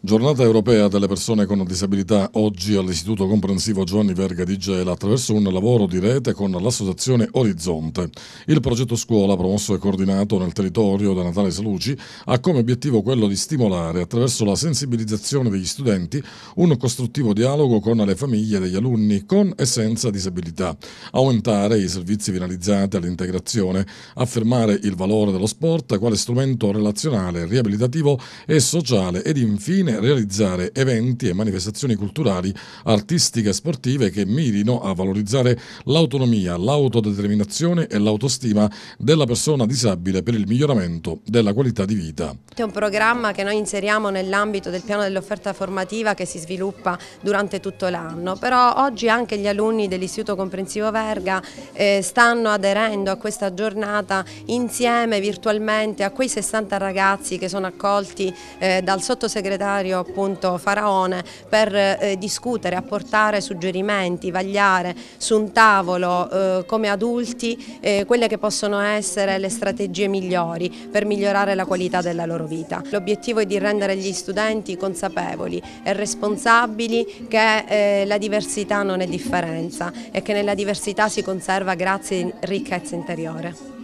Giornata europea delle persone con disabilità oggi all'Istituto Comprensivo Giovanni Verga di Gela attraverso un lavoro di rete con l'associazione Orizzonte. Il progetto scuola promosso e coordinato nel territorio da Natale Saluci ha come obiettivo quello di stimolare attraverso la sensibilizzazione degli studenti un costruttivo dialogo con le famiglie degli alunni con e senza disabilità, aumentare i servizi finalizzati all'integrazione, affermare il valore dello sport quale strumento relazionale, riabilitativo e sociale ed infine fine realizzare eventi e manifestazioni culturali, artistiche e sportive che mirino a valorizzare l'autonomia, l'autodeterminazione e l'autostima della persona disabile per il miglioramento della qualità di vita. È un programma che noi inseriamo nell'ambito del piano dell'offerta formativa che si sviluppa durante tutto l'anno, però oggi anche gli alunni dell'Istituto Comprensivo Verga eh, stanno aderendo a questa giornata insieme virtualmente a quei 60 ragazzi che sono accolti eh, dal sottosegretario commissario appunto Faraone per eh, discutere, apportare suggerimenti, vagliare su un tavolo eh, come adulti eh, quelle che possono essere le strategie migliori per migliorare la qualità della loro vita. L'obiettivo è di rendere gli studenti consapevoli e responsabili che eh, la diversità non è differenza e che nella diversità si conserva grazie ricchezza interiore.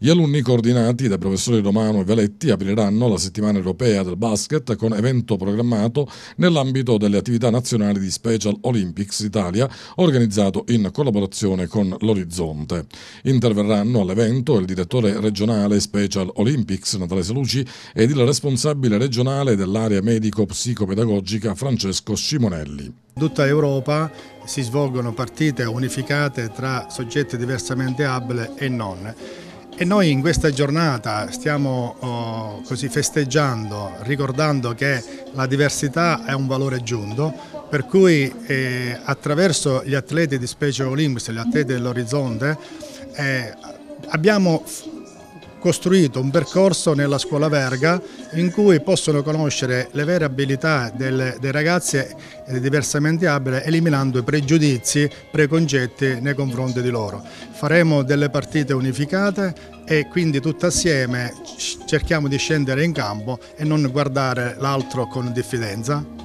Gli alunni coordinati dai professori Romano e Valetti apriranno la settimana europea del basket con evento programmato nell'ambito delle attività nazionali di Special Olympics Italia organizzato in collaborazione con l'Orizzonte. Interverranno all'evento il direttore regionale Special Olympics Natale Saluci ed il responsabile regionale dell'area medico-psicopedagogica Francesco Scimonelli. In tutta Europa si svolgono partite unificate tra soggetti diversamente abili e non e noi in questa giornata stiamo oh, così festeggiando, ricordando che la diversità è un valore aggiunto, per cui eh, attraverso gli atleti di Special Olympics, gli atleti dell'Orizzonte, eh, abbiamo costruito un percorso nella scuola Verga in cui possono conoscere le vere abilità delle, dei ragazzi diversamente abili eliminando i pregiudizi, preconcetti nei confronti di loro. Faremo delle partite unificate e quindi tutti assieme cerchiamo di scendere in campo e non guardare l'altro con diffidenza.